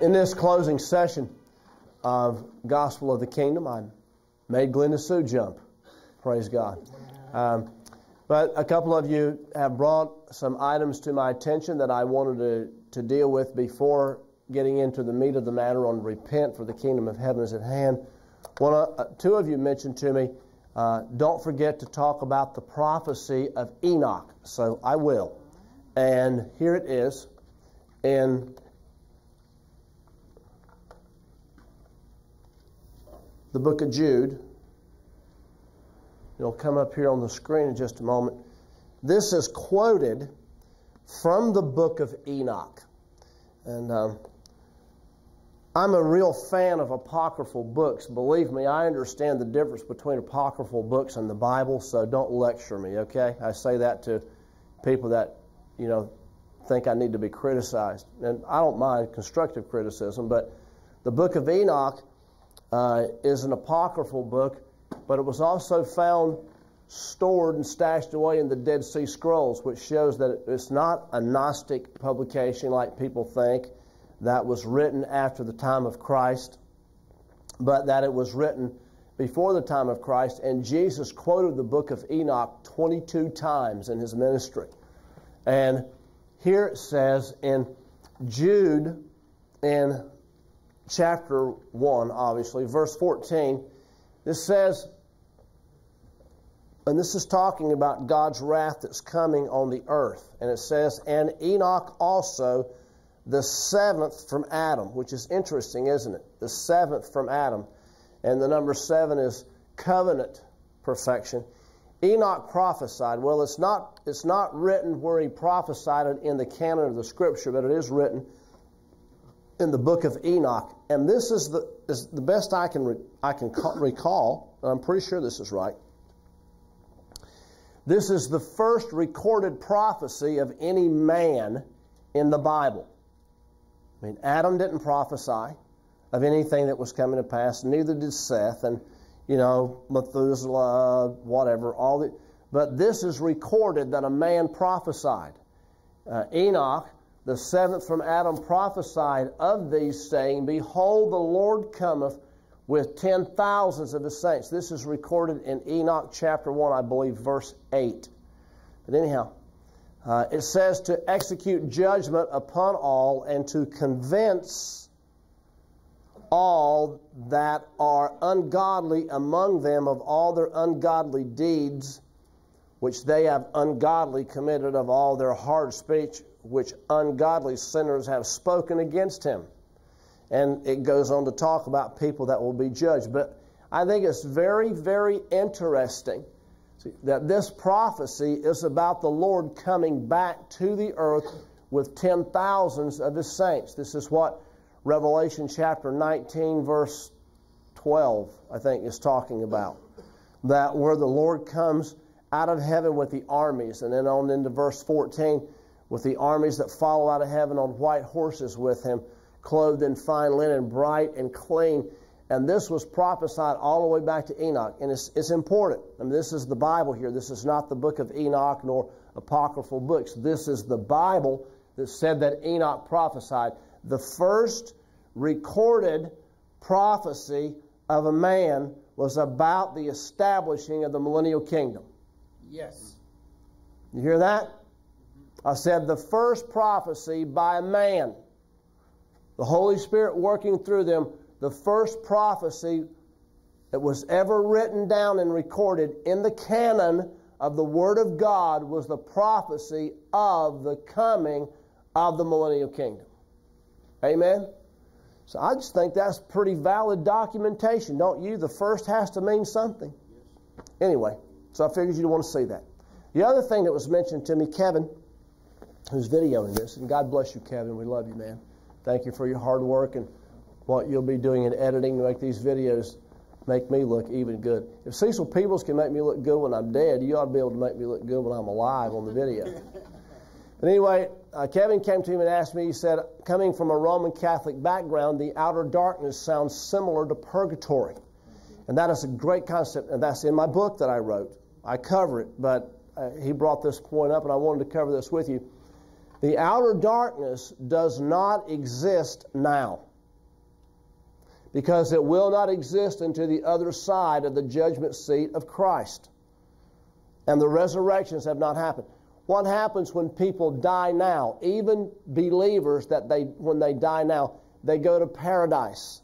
In this closing session of Gospel of the Kingdom, I made Glenda Sue jump. Praise God. Um, but a couple of you have brought some items to my attention that I wanted to, to deal with before getting into the meat of the matter on repent, for the kingdom of heaven is at hand. One, uh, two of you mentioned to me, uh, don't forget to talk about the prophecy of Enoch. So I will. And here it is in the book of Jude. It'll come up here on the screen in just a moment. This is quoted from the book of Enoch. And um, I'm a real fan of apocryphal books. Believe me, I understand the difference between apocryphal books and the Bible, so don't lecture me, okay? I say that to people that, you know, think I need to be criticized. And I don't mind constructive criticism, but the book of Enoch uh, is an apocryphal book, but it was also found stored and stashed away in the Dead Sea Scrolls, which shows that it's not a Gnostic publication like people think that was written after the time of Christ, but that it was written before the time of Christ. And Jesus quoted the book of Enoch 22 times in his ministry. And here it says in Jude, in chapter 1, obviously, verse 14, this says, and this is talking about God's wrath that's coming on the earth. And it says, And Enoch also, the seventh from Adam, which is interesting, isn't it? The seventh from Adam. And the number seven is covenant perfection. Enoch prophesied. Well, it's not, it's not written where he prophesied it in the canon of the scripture, but it is written in the book of Enoch, and this is the, is the best I can, re, I can recall, and I'm pretty sure this is right. This is the first recorded prophecy of any man in the Bible. I mean, Adam didn't prophesy of anything that was coming to pass, neither did Seth, and, you know, Methuselah, whatever, all the, but this is recorded that a man prophesied. Uh, Enoch the seventh from Adam prophesied of these, saying, Behold, the Lord cometh with ten thousands of his saints. This is recorded in Enoch chapter 1, I believe, verse 8. But anyhow, uh, it says to execute judgment upon all and to convince all that are ungodly among them of all their ungodly deeds which they have ungodly committed of all their hard speech which ungodly sinners have spoken against him. And it goes on to talk about people that will be judged. But I think it's very, very interesting that this prophecy is about the Lord coming back to the earth with ten thousands of his saints. This is what Revelation chapter 19, verse 12, I think, is talking about. That where the Lord comes out of heaven with the armies. And then on into verse 14, with the armies that follow out of heaven on white horses with him, clothed in fine linen, bright and clean. And this was prophesied all the way back to Enoch. And it's, it's important. I mean, this is the Bible here. This is not the book of Enoch nor apocryphal books. This is the Bible that said that Enoch prophesied. The first recorded prophecy of a man was about the establishing of the millennial kingdom. Yes. You hear that? I said the first prophecy by a man, the Holy Spirit working through them, the first prophecy that was ever written down and recorded in the canon of the Word of God was the prophecy of the coming of the millennial kingdom. Amen? So I just think that's pretty valid documentation, don't you? The first has to mean something. Anyway, so I figured you'd want to see that. The other thing that was mentioned to me, Kevin, who's videoing this. And God bless you, Kevin. We love you, man. Thank you for your hard work and what you'll be doing in editing to make these videos make me look even good. If Cecil Peebles can make me look good when I'm dead, you ought to be able to make me look good when I'm alive on the video. but anyway, uh, Kevin came to me and asked me, he said, coming from a Roman Catholic background, the outer darkness sounds similar to purgatory. And that is a great concept, and that's in my book that I wrote. I cover it, but uh, he brought this point up, and I wanted to cover this with you. The outer darkness does not exist now. because it will not exist until the other side of the judgment seat of Christ. And the resurrections have not happened. What happens when people die now? Even believers that they when they die now, they go to paradise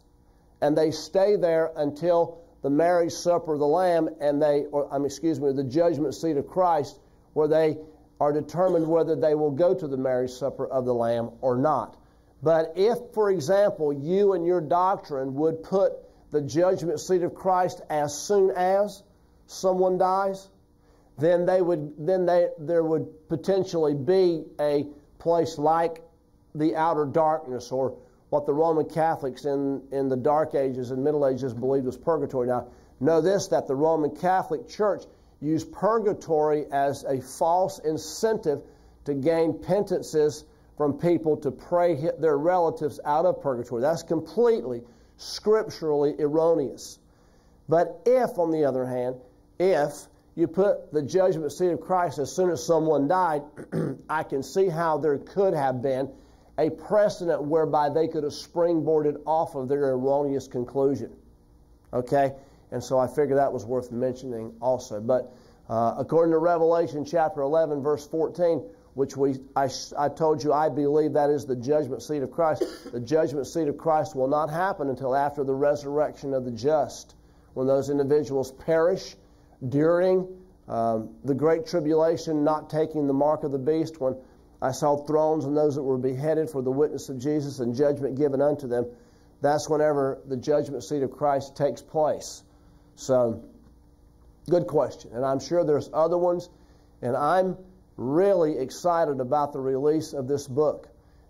and they stay there until the marriage supper of the Lamb and they or I mean, excuse me, the judgment seat of Christ where they are determined whether they will go to the marriage supper of the Lamb or not. But if, for example, you and your doctrine would put the judgment seat of Christ as soon as someone dies, then they would then they there would potentially be a place like the outer darkness or what the Roman Catholics in, in the Dark Ages and Middle Ages believed was purgatory. Now, know this that the Roman Catholic Church used purgatory as a false incentive to gain penances from people to pray their relatives out of purgatory. That's completely scripturally erroneous. But if, on the other hand, if you put the judgment seat of Christ as soon as someone died, I can see how there could have been a precedent whereby they could have springboarded off of their erroneous conclusion. Okay? And so I figured that was worth mentioning also. But uh, according to Revelation chapter 11, verse 14, which we I, I told you I believe that is the judgment seat of Christ. The judgment seat of Christ will not happen until after the resurrection of the just, when those individuals perish during um, the great tribulation, not taking the mark of the beast. When I saw thrones and those that were beheaded for the witness of Jesus and judgment given unto them. That's whenever the judgment seat of Christ takes place. So, good question. And I'm sure there's other ones. And I'm really excited about the release of this book.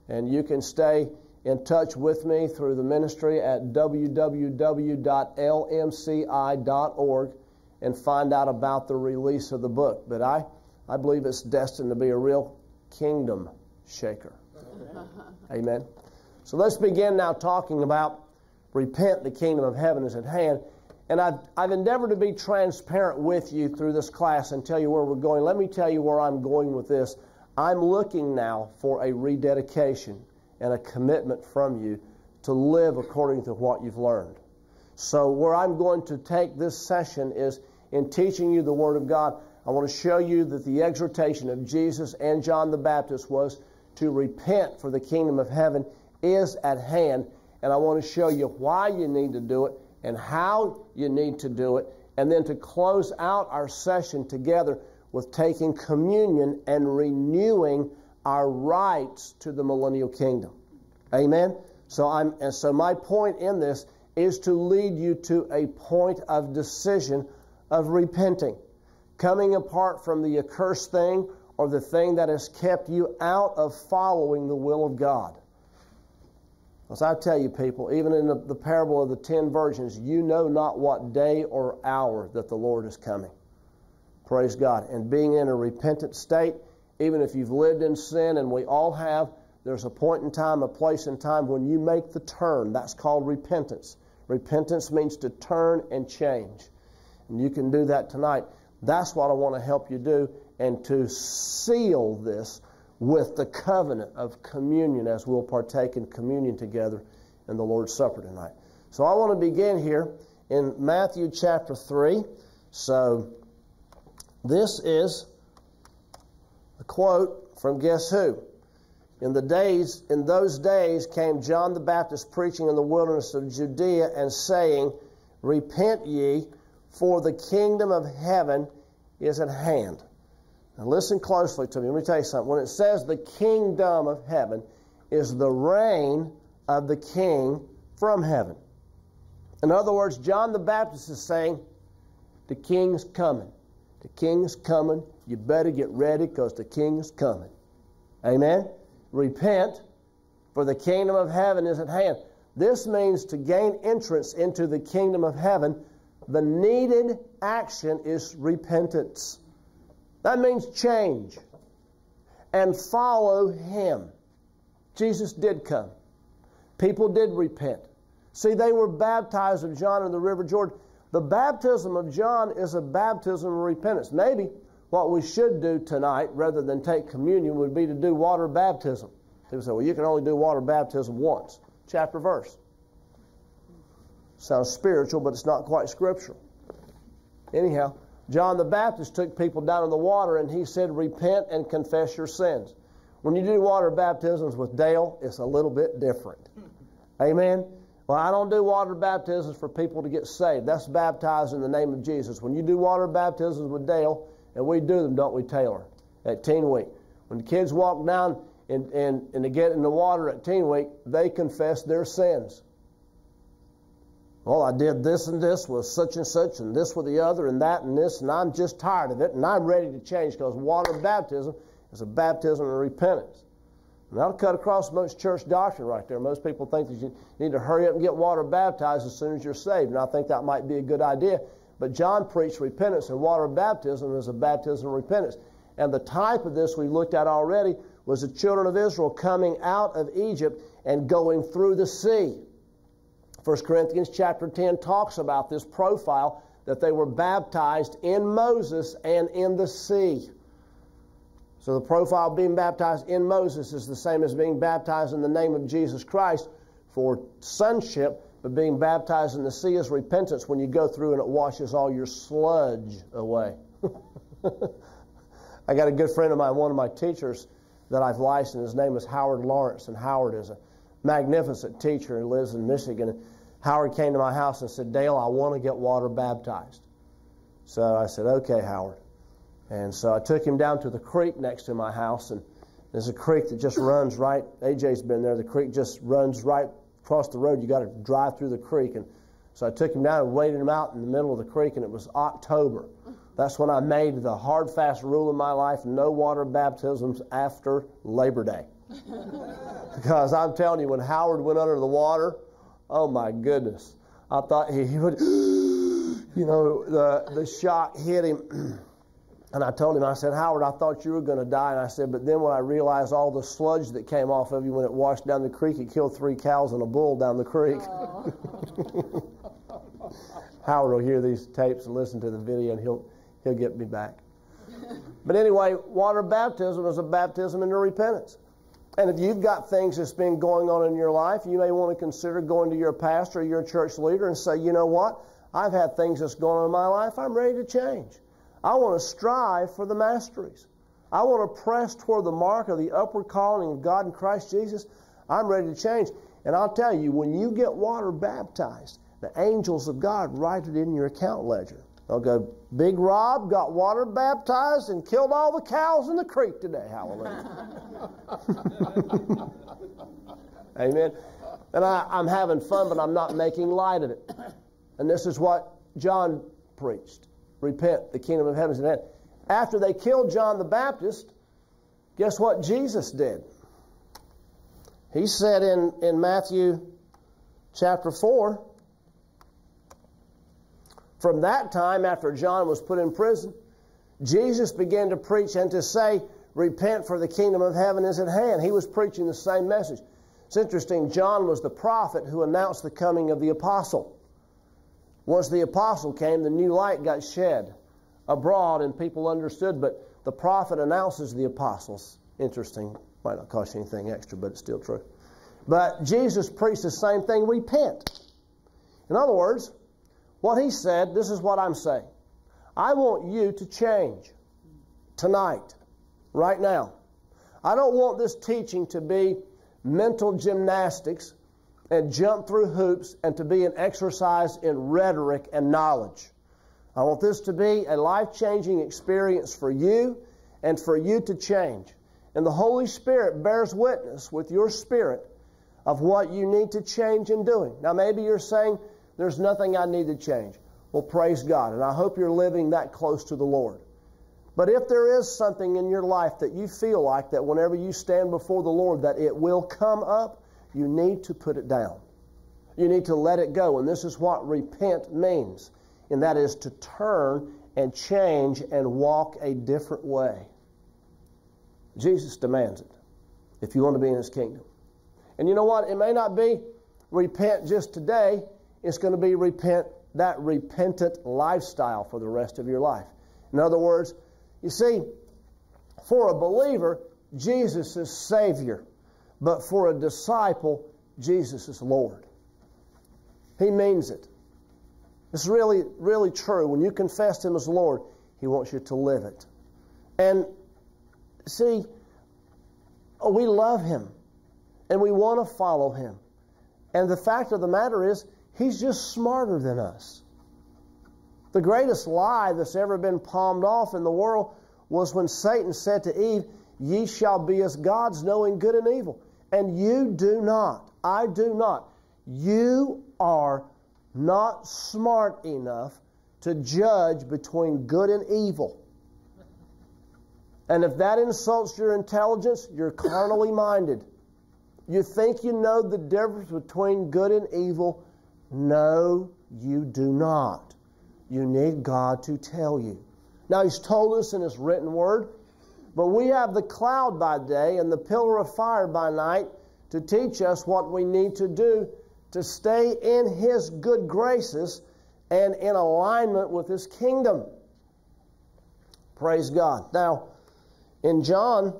And you can stay in touch with me through the ministry at www.lmci.org and find out about the release of the book. But I, I believe it's destined to be a real kingdom shaker. Amen. So let's begin now talking about repent, the kingdom of heaven is at hand. And I've, I've endeavored to be transparent with you through this class and tell you where we're going. Let me tell you where I'm going with this. I'm looking now for a rededication and a commitment from you to live according to what you've learned. So, where I'm going to take this session is in teaching you the Word of God. I want to show you that the exhortation of Jesus and John the Baptist was to repent for the kingdom of heaven is at hand. And I want to show you why you need to do it and how you need to do it, and then to close out our session together with taking communion and renewing our rights to the millennial kingdom. Amen. So I'm and so my point in this is to lead you to a point of decision of repenting, coming apart from the accursed thing or the thing that has kept you out of following the will of God. As I tell you, people, even in the, the, parable of the ten virgins, you know not what day or hour that the Lord is coming. Praise God. And being in a repentant state, even if you've lived in sin, and we all have, there's a point in time, a place in time when you make the turn. That's called repentance. Repentance means to turn and change. And you can do that tonight. That's what I want to help you do, and to seal this with the covenant of communion as we'll partake in communion together in the Lord's Supper tonight. So I want to begin here in Matthew chapter 3. So this is a quote from guess who? In the days in those days came John the Baptist preaching in the wilderness of Judea and saying, Repent ye, for the kingdom of heaven is at hand. Now listen closely to me. Let me tell you something. When it says the kingdom of heaven is the reign of the king from heaven. In other words, John the Baptist is saying, the king's coming. The king's coming. You better get ready because the king's coming. Amen? Repent, for the kingdom of heaven is at hand. This means to gain entrance into the kingdom of heaven, the needed action is repentance. That means change and follow Him. Jesus did come. People did repent. See, they were baptized of John in the River Jordan. The baptism of John is a baptism of repentance. Maybe what we should do tonight, rather than take communion, would be to do water baptism. People say, well, you can only do water baptism once. Chapter verse. Sounds spiritual, but it's not quite scriptural. Anyhow, John the Baptist took people down in the water and he said, Repent and confess your sins. When you do water baptisms with Dale, it's a little bit different. Amen? Well, I don't do water baptisms for people to get saved. That's baptized in the name of Jesus. When you do water baptisms with Dale, and we do them, don't we, Taylor, at teen week? When the kids walk down and, and, and they get in the water at teen week, they confess their sins. Well, I did this and this with such and such, and this with the other, and that and this, and I'm just tired of it, and I'm ready to change because water baptism is a baptism of repentance. And that'll cut across most church doctrine right there. Most people think that you need to hurry up and get water baptized as soon as you're saved, and I think that might be a good idea. But John preached repentance, and water baptism is a baptism of repentance. And the type of this we looked at already was the children of Israel coming out of Egypt and going through the sea. 1 Corinthians chapter 10 talks about this profile that they were baptized in Moses and in the sea. So the profile of being baptized in Moses is the same as being baptized in the name of Jesus Christ for sonship, but being baptized in the sea is repentance when you go through and it washes all your sludge away. I got a good friend of mine, one of my teachers that I've licensed. His name is Howard Lawrence, and Howard is a magnificent teacher and lives in Michigan. Howard came to my house and said, Dale, I want to get water baptized. So I said, okay, Howard. And so I took him down to the creek next to my house, and there's a creek that just runs right. AJ's been there. The creek just runs right across the road. You got to drive through the creek. And so I took him down and waded him out in the middle of the creek, and it was October. That's when I made the hard, fast rule in my life no water baptisms after Labor Day. because I'm telling you, when Howard went under the water, Oh my goodness. I thought he, would, you know, the, the shock hit him. And I told him, I said, Howard, I thought you were going to die. And I said, but then when I realized all the sludge that came off of you when it washed down the creek, it killed three cows and a bull down the creek. Howard will hear these tapes and listen to the video, and he'll, he'll get me back. but anyway, water baptism is a baptism into repentance. And if you've got things that's been going on in your life, you may want to consider going to your pastor or your church leader and say, you know what? I've had things that's going on in my life. I'm ready to change. I want to strive for the masteries. I want to press toward the mark of the upward calling of God in Christ Jesus. I'm ready to change. And I'll tell you, when you get water baptized, the angels of God write it in your account ledger. They'll go, Big Rob got water baptized and killed all the cows in the creek today. Hallelujah. Amen. And I, I'm having fun, but I'm not making light of it. And this is what John preached Repent, the kingdom of heaven is at hand. After they killed John the Baptist, guess what Jesus did? He said in, in Matthew chapter 4, from that time, after John was put in prison, Jesus began to preach and to say, Repent, for the kingdom of heaven is at hand. He was preaching the same message. It's interesting, John was the prophet who announced the coming of the apostle. Once the apostle came, the new light got shed abroad and people understood, but the prophet announces the apostles. Interesting. Might not cost you anything extra, but it's still true. But Jesus preached the same thing repent. In other words, what he said, this is what I'm saying. I want you to change tonight, right now. I don't want this teaching to be mental gymnastics and jump through hoops and to be an exercise in rhetoric and knowledge. I want this to be a life changing experience for you and for you to change. And the Holy Spirit bears witness with your spirit of what you need to change in doing. Now, maybe you're saying, there's nothing I need to change. Well, praise God. And I hope you're living that close to the Lord. But if there is something in your life that you feel like that whenever you stand before the Lord that it will come up, you need to put it down. You need to let it go. And this is what repent means. And that is to turn and change and walk a different way. Jesus demands it if you want to be in his kingdom. And you know what? It may not be repent just today. It's going to be repent that repentant lifestyle for the rest of your life. In other words, you see, for a believer, Jesus is Savior, but for a disciple, Jesus is Lord. He means it. It's really, really true. When you confess Him as Lord, He wants you to live it. And see, we love Him and we want to follow Him. And the fact of the matter is, He's just smarter than us. The greatest lie that's ever been palmed off in the world was when Satan said to Eve, Ye shall be as gods, knowing good and evil. And you do not. I do not. You are not smart enough to judge between good and evil. And if that insults your intelligence, you're carnally minded. You think you know the difference between good and evil. No, you do not. You need God to tell you. Now, He's told us in His written word, but we have the cloud by day and the pillar of fire by night to teach us what we need to do to stay in His good graces and in alignment with His kingdom. Praise God. Now, in John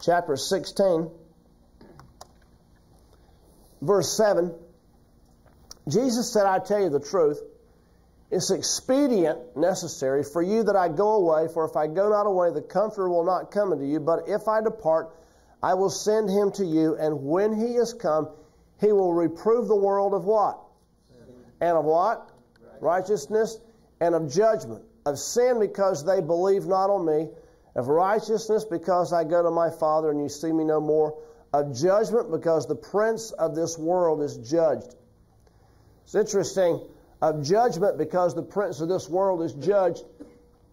chapter 16, verse 7, Jesus said, I tell you the truth. It's expedient, necessary for you that I go away, for if I go not away, the Comforter will not come unto you. But if I depart, I will send him to you, and when he is come, he will reprove the world of what? And of what? Righteousness and of judgment. Of sin because they believe not on me. Of righteousness because I go to my Father and you see me no more. Of judgment because the prince of this world is judged. It's interesting. Of judgment because the prince of this world is judged.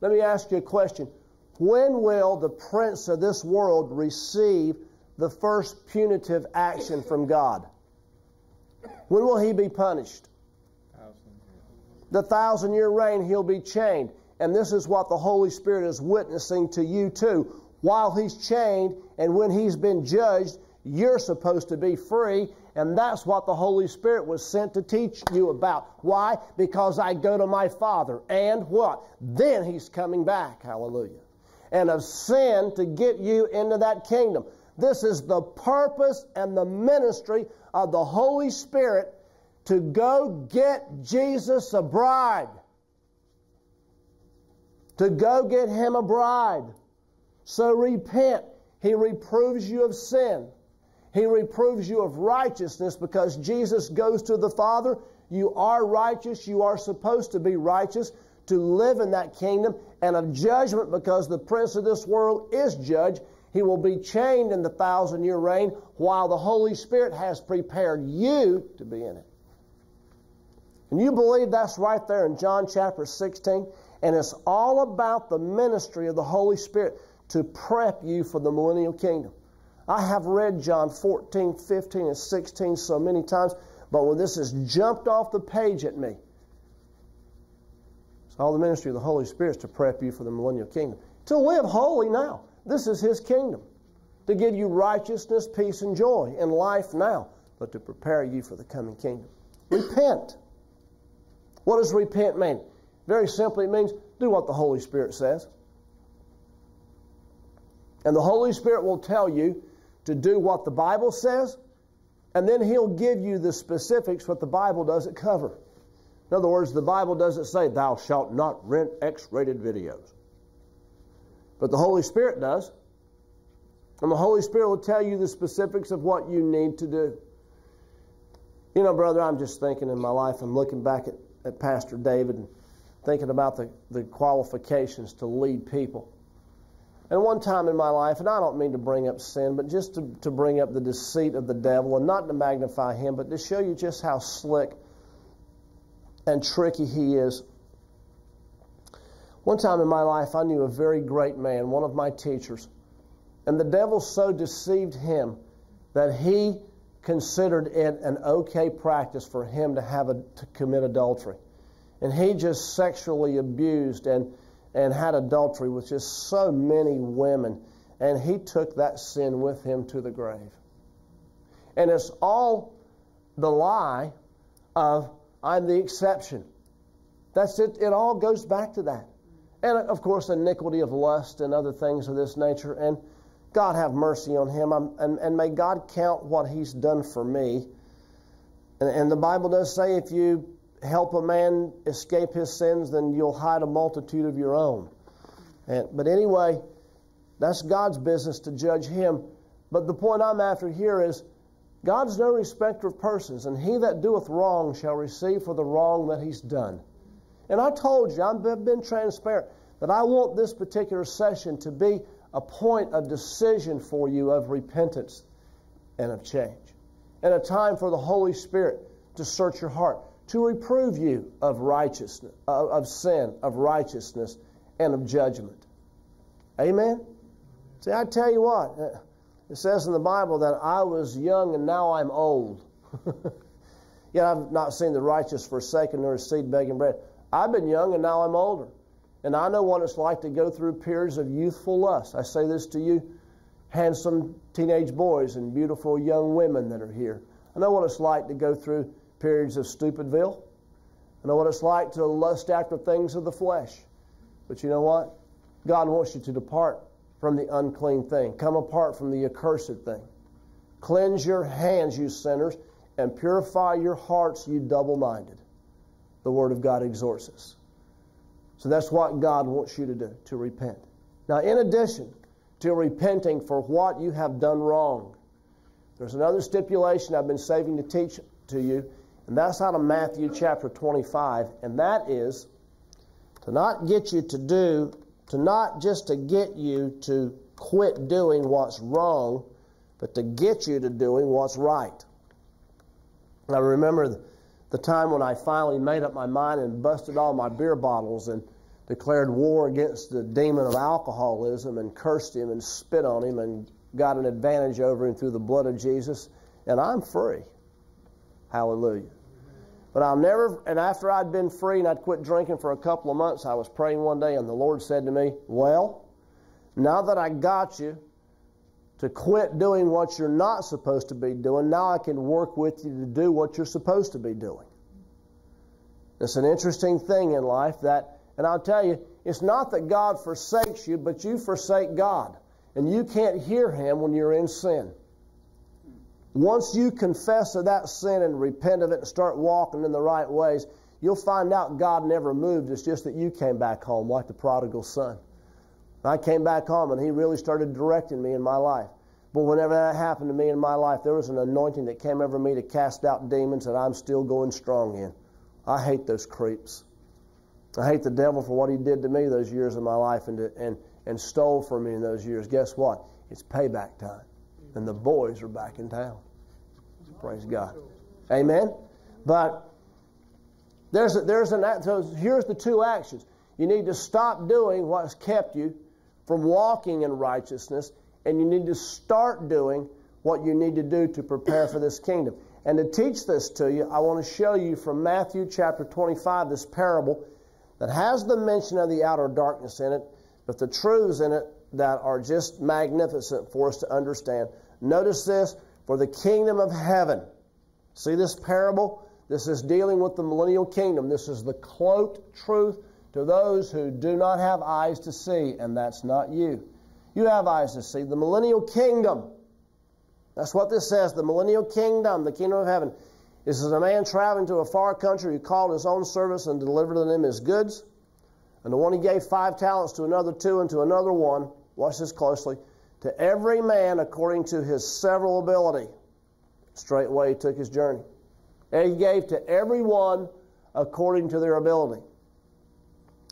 Let me ask you a question. When will the prince of this world receive the first punitive action from God? When will he be punished? The thousand year reign, he'll be chained. And this is what the Holy Spirit is witnessing to you too. While he's chained and when he's been judged, you're supposed to be free. And that's what the Holy Spirit was sent to teach you about. Why? Because I go to my Father. And what? Then he's coming back. Hallelujah and of sin to get you into that kingdom. This is the purpose and the ministry of the Holy Spirit to go get Jesus a bride. To go get him a bride. So repent. He reproves you of sin. He reproves you of righteousness because Jesus goes to the Father. You are righteous. You are supposed to be righteous to live in that kingdom and of judgment because the prince of this world is judged. He will be chained in the thousand year reign while the Holy Spirit has prepared you to be in it. And you believe that's right there in John chapter 16? And it's all about the ministry of the Holy Spirit to prep you for the millennial kingdom. I have read John 14, 15, and 16 so many times, but when this has jumped off the page at me, it's all the ministry of the Holy Spirit to prep you for the millennial kingdom. To live holy now. This is His kingdom. To give you righteousness, peace, and joy in life now, but to prepare you for the coming kingdom. Repent. What does repent mean? Very simply, it means do what the Holy Spirit says. And the Holy Spirit will tell you to do what the Bible says, and then He'll give you the specifics what the Bible doesn't cover. In other words, the Bible doesn't say, Thou shalt not rent X rated videos. But the Holy Spirit does. And the Holy Spirit will tell you the specifics of what you need to do. You know, brother, I'm just thinking in my life, I'm looking back at, at Pastor David and thinking about the, the qualifications to lead people. And one time in my life, and I don't mean to bring up sin, but just to, to bring up the deceit of the devil and not to magnify him, but to show you just how slick and tricky he is. One time in my life, I knew a very great man, one of my teachers, and the devil so deceived him that he considered it an okay practice for him to have a, to commit adultery, and he just sexually abused and and had adultery with just so many women, and he took that sin with him to the grave. And it's all the lie of I'm the exception. That's it. It all goes back to that. And of course, iniquity of lust and other things of this nature. And God have mercy on him, I'm, and, and may God count what he's done for me. And, and the Bible does say if you help a man escape his sins, then you'll hide a multitude of your own. And, but anyway, that's God's business to judge him. But the point I'm after here is God's no respecter of persons, and he that doeth wrong shall receive for the wrong that he's done. And I told you, I've been transparent, that I want this particular session to be a point of decision for you of repentance and of change. And a time for the Holy Spirit to search your heart, to reprove you of righteousness, of sin, of righteousness, and of judgment. Amen? See, I tell you what, uh, it says in the Bible that I was young and now I'm old. Yet I've not seen the righteous forsaken nor his seed begging bread. I've been young and now I'm older. And I know what it's like to go through periods of youthful lust. I say this to you, handsome teenage boys and beautiful young women that are here. I know what it's like to go through periods of stupidville. I know what it's like to lust after things of the flesh. But you know what? God wants you to depart from the unclean thing. Come apart from the accursed thing. Cleanse your hands, you sinners, and purify your hearts, you double minded. The Word of God exhorts us. So that's what God wants you to do, to repent. Now, in addition to repenting for what you have done wrong, there's another stipulation I've been saving to teach to you, and that's out of Matthew chapter 25, and that is to not get you to do to not just to get you to quit doing what's wrong, but to get you to doing what's right. I remember the time when I finally made up my mind and busted all my beer bottles and declared war against the demon of alcoholism and cursed him and spit on him and got an advantage over him through the blood of Jesus, and I'm free. Hallelujah. But I'll never, and after I'd been free and I'd quit drinking for a couple of months, I was praying one day and the Lord said to me, Well, now that I got you to quit doing what you're not supposed to be doing, now I can work with you to do what you're supposed to be doing. It's an interesting thing in life that, and I'll tell you, it's not that God forsakes you, but you forsake God. And you can't hear Him when you're in sin. Once you confess of that sin and repent of it and start walking in the right ways, you'll find out God never moved. It's just that you came back home like the prodigal son. I came back home and He really started directing me in my life. But whenever that happened to me in my life, there was an anointing that came over me to cast out demons that I'm still going strong in. I hate those creeps. I hate the devil for what he did to me those years of my life and, to, and, and stole from me in those years. Guess what? It's payback time. And the boys are back in town. Praise God. Amen. But there's a, there's an so here's the two actions. You need to stop doing what's kept you from walking in righteousness, and you need to start doing what you need to do to prepare for this kingdom. And to teach this to you, I want to show you from Matthew chapter 25 this parable that has the mention of the outer darkness in it, but the truths in it that are just magnificent for us to understand. Notice this for the kingdom of heaven. See this parable? This is dealing with the millennial kingdom. This is the cloaked truth to those who do not have eyes to see, and that's not you. You have eyes to see. The millennial kingdom. That's what this says. The millennial kingdom, the kingdom of heaven. This is a man traveling to a far country who called his own servants and delivered to them his goods. And the one he gave five talents to another two and to another one. Watch this closely to every man according to his several ability. Straightway he took his journey. And he gave to every one according to their ability.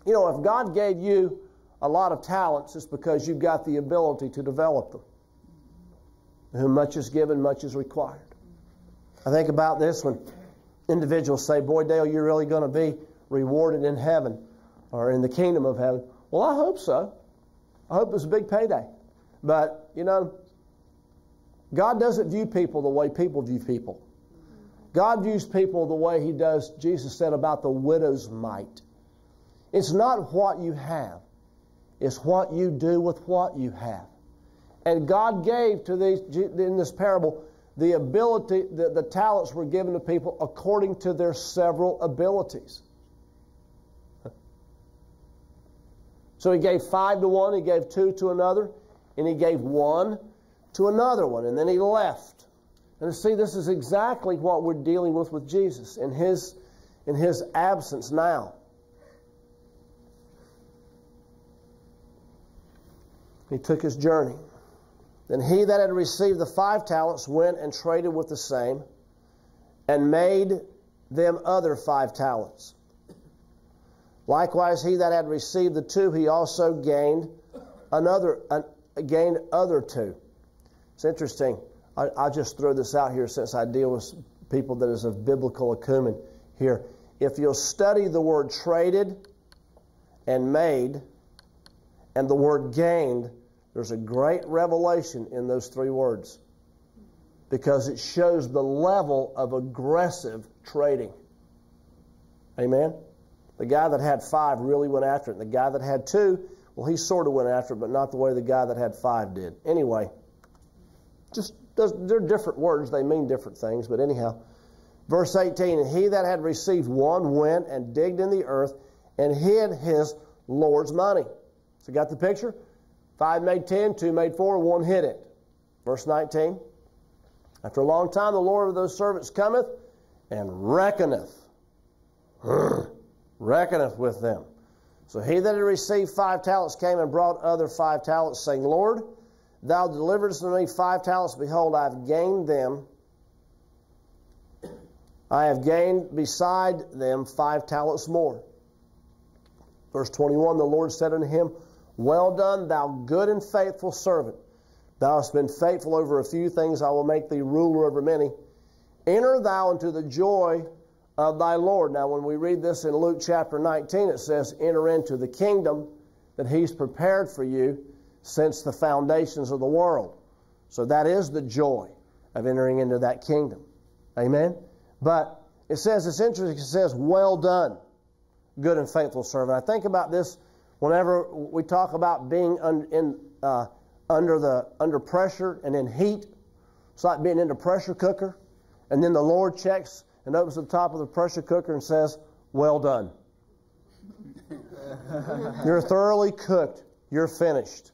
You know, if God gave you a lot of talents, it's because you've got the ability to develop them. whom much is given, much is required. I think about this when individuals say, Boy, Dale, you're really going to be rewarded in heaven or in the kingdom of heaven. Well, I hope so. I hope it's a big payday. But, you know, God doesn't view people the way people view people. God views people the way He does, Jesus said about the widow's mite. It's not what you have, it's what you do with what you have. And God gave to these, in this parable, the ability, the, the talents were given to people according to their several abilities. So he gave five to one, he gave two to another, and he gave one to another one, and then he left. And see, this is exactly what we're dealing with with Jesus in his, in his absence now. He took his journey. Then he that had received the five talents went and traded with the same and made them other five talents. Likewise, he that had received the two, he also gained another, gained other two. It's interesting. I, will just throw this out here since I deal with people that is of biblical acumen here. If you'll study the word traded and made and the word gained, there's a great revelation in those three words because it shows the level of aggressive trading. Amen? The guy that had five really went after it. The guy that had two, well, he sort of went after it, but not the way the guy that had five did. Anyway, just they're different words. They mean different things, but anyhow. Verse 18, And he that had received one went and digged in the earth and hid his Lord's money. So got the picture? Five made ten, two made four, one hid it. Verse 19, After a long time the Lord of those servants cometh and reckoneth. reckoneth with them. So he that had received five talents came and brought other five talents, saying, Lord, thou deliveredst to me five talents. Behold, I have gained them. I have gained beside them five talents more. Verse 21 The Lord said unto him, Well done, thou good and faithful servant. Thou hast been faithful over a few things, I will make thee ruler over many. Enter thou into the joy of thy Lord. Now, when we read this in Luke chapter 19, it says, Enter into the kingdom that He's prepared for you since the foundations of the world. So that is the joy of entering into that kingdom. Amen? But it says, it's interesting, it says, Well done, good and faithful servant. I think about this whenever we talk about being un, in, uh, under, the, under pressure and in heat. It's like being in a pressure cooker, and then the Lord checks and opens the top of the pressure cooker and says, Well done. You're thoroughly cooked. You're finished.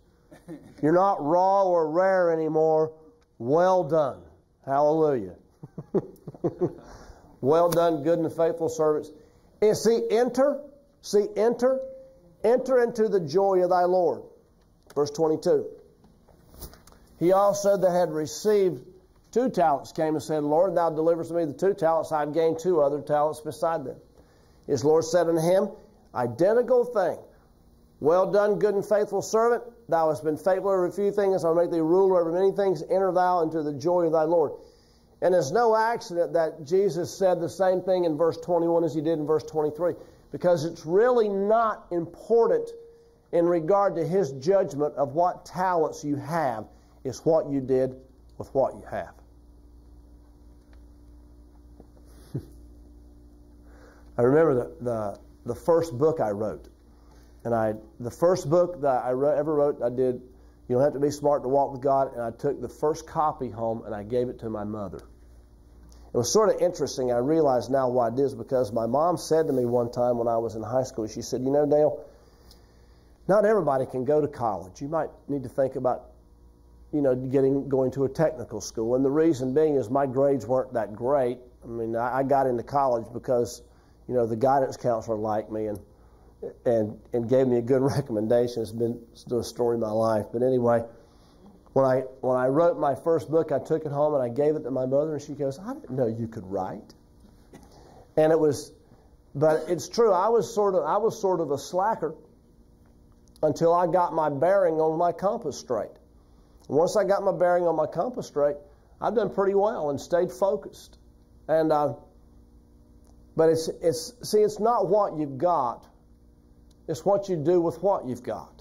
You're not raw or rare anymore. Well done. Hallelujah. well done, good and faithful servants. And see, enter, see, enter, enter into the joy of thy Lord. Verse 22. He also that had received two talents came and said, Lord, thou deliverest me the two talents. I've gained two other talents beside them. His Lord said unto him, Identical thing. Well done, good and faithful servant. Thou hast been faithful over a few things. I'll make thee ruler over many things. Enter thou into the joy of thy Lord. And it's no accident that Jesus said the same thing in verse 21 as he did in verse 23, because it's really not important in regard to his judgment of what talents you have. It's what you did with what you have. I remember the, the, the first book I wrote. And I, the first book that I wrote, ever wrote, I did, you don't have to be smart to walk with God. And I took the first copy home and I gave it to my mother. It was sort of interesting. I realize now why it is because my mom said to me one time when I was in high school, she said, You know, Dale, not everybody can go to college. You might need to think about, you know, getting going to a technical school. And the reason being is my grades weren't that great. I mean, I, I got into college because you know, the guidance counselor liked me and and and gave me a good recommendation. It's been a story of my life. But anyway, when I when I wrote my first book, I took it home and I gave it to my mother, and she goes, "I didn't know you could write." And it was, but it's true. I was sort of I was sort of a slacker until I got my bearing on my compass straight. once I got my bearing on my compass straight, I've done pretty well and stayed focused. And uh, but it's, it's, see, it's not what you've got, it's what you do with what you've got.